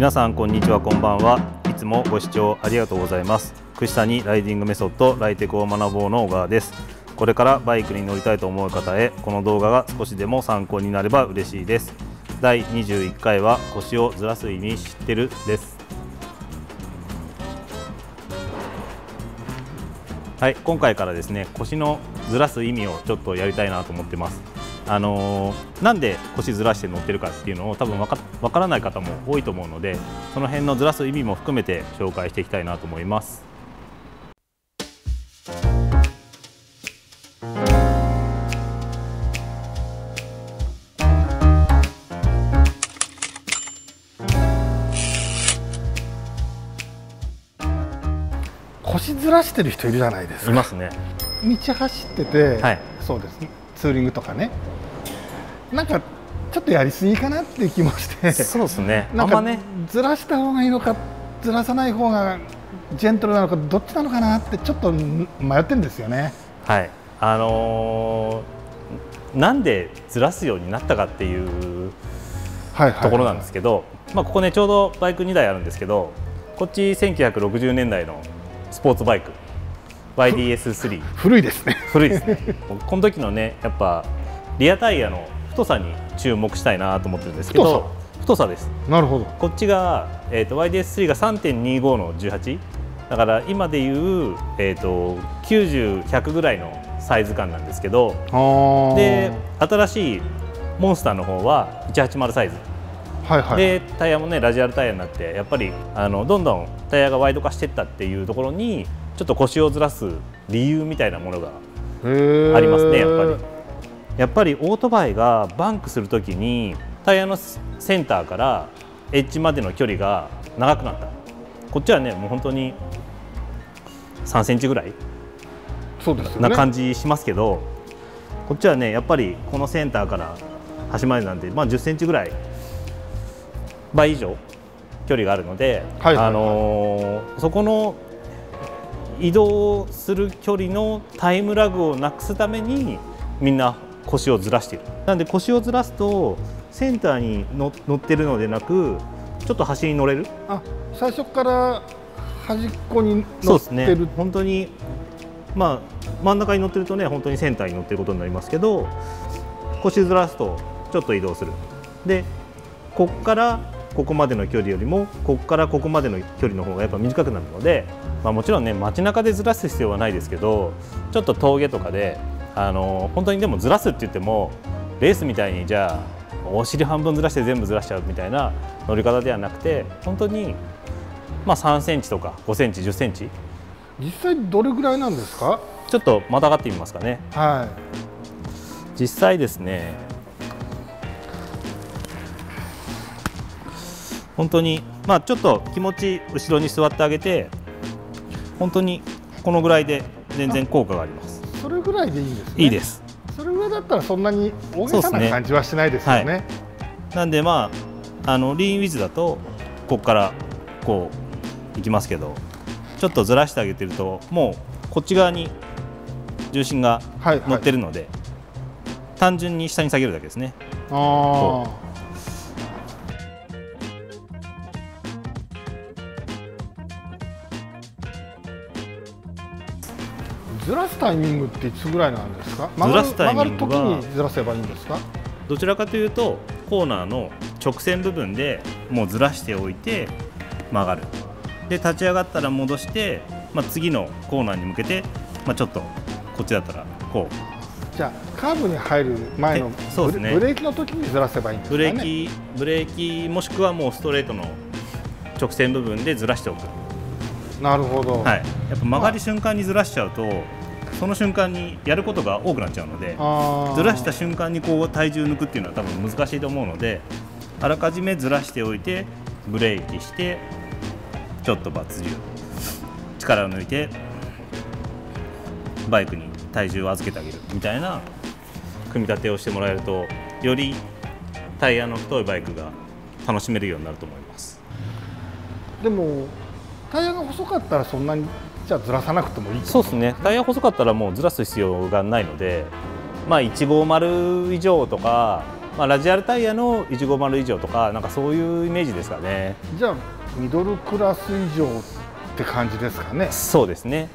皆さんこんにちはこんばんは。いつもご視聴ありがとうございます。串谷ライディングメソッドライテクを学ぼうの小川です。これからバイクに乗りたいと思う方へこの動画が少しでも参考になれば嬉しいです。第21回は腰をずらす意味知ってるです。はい今回からですね腰のずらす意味をちょっとやりたいなと思ってます。あのー、なんで腰ずらして乗ってるかっていうのを多分わか分からない方も多いと思うのでその辺のずらす意味も含めて紹介していきたいなと思います。腰ずらしてる人いるじゃないですか。いますね。道走ってて、はい、そうです。ツーリングとかねなんかちょっとやりすぎかなっていう気もして。そうですね。なんかね。ずらした方がいいのかずらさない方がジェントルなのかどっちなのかなってちょっと迷ってるんですよね。はい。あのー、なんでずらすようになったかっていうところなんですけど、まあ、ここねちょうどバイク2台あるんですけどこっち1960年代のスポーツバイク。YDS3 古いですね。古いですね。この時のねやっぱリアタイヤの太さに注目したいなと思ってるんですけど太さ？です。なるほど。こっちが、えーと、YDS3 が3.25の18だから今でいう、えーと、90100ぐらいのサイズ感なんですけどで新しいモンスターの方は180サイズ。はいはい、でタイヤもねラジアルタイヤになってやっぱりあのどんどんタイヤがワイド化していったっていうところにちょっと腰をずらす理由みたいなものがありますねやっぱり。やっぱりオートバイがバンクするときにタイヤのセンターからエッジまでの距離が長くなった。こっちはねもう本当に3センチぐらいそうです、ね、な感じしますけどこっちはねやっぱりこのセンターから端までなんで、まあ、10センチぐらい倍以上距離があるので、はいはいはい、あのー、そこの移動する距離のタイムラグをなくすためにみんな腰をずらしている。なんで腰をずらすとセンターに乗ってるのでなくちょっと端に乗れる。あ最初から端っこに乗ってる、ね、本当にまあ真ん中に乗ってるとね本当にセンターに乗ってることになりますけど腰ずらすとちょっと移動する。でここからここまでの距離よりもここからここまでの距離の方がやっぱ短くなるので、まあ、もちろんね街中でずらす必要はないですけどちょっと峠とかであの本当にでもずらすって言ってもレースみたいにじゃあお尻半分ずらして全部ずらしちゃうみたいな乗り方ではなくて本当にまあ3センチとか5センチ10センチ。実際どれぐらいなんですか？ちょっとまたがってみますかね。はい。実際ですね本当にまあちょっと気持ち後ろに座ってあげて本当にこのぐらいで全然効果があります。それぐらいでいいんです、ね、いいです。それぐらいだったらそんなに大げさな感じはしないですよね、ねはい、なんでまああのリーンウィズだとここからこういきますけどちょっとずらしてあげてるともうこっち側に重心が乗ってるので、はいはい、単純に下に下げるだけですね。ああずらすタイミングっていつぐらいなんですか？ずらすタイミングはにずらせばいいんですか？どちらかというとコーナーの直線部分でもうずらしておいて曲がる。で立ち上がったら戻して、まあ、次のコーナーに向けて、まあ、ちょっとこっちだったらこう。じゃあカーブに入る前のそうです、ね、ブレーキの時にずらせばいいんですか、ね、ブレーキブレーキもしくはもうストレートの直線部分でずらしておくなるほど、はい、やっぱ曲がり瞬間にずらしちゃうと、その瞬間にやることが多くなっちゃうのでずらした瞬間にこう体重抜くっていうのは多分難しいと思うのであらかじめずらしておいてブレーキしてちょっとバツ重力を抜いてバイクに体重を預けてあげるみたいな組み立てをしてもらえるとよりタイヤの太いバイクが楽しめるようになると思います。でもタイヤが細かったらそんなにじゃあずらさなくてもいいそうですね。タイヤ細かったらもうずらす必要がないので、まあ、150以上とか、まあ、ラジアルタイヤの150以上とかなんかそういうイメージですかね。じゃあミドルクラス以上って感じですかね。そうですね。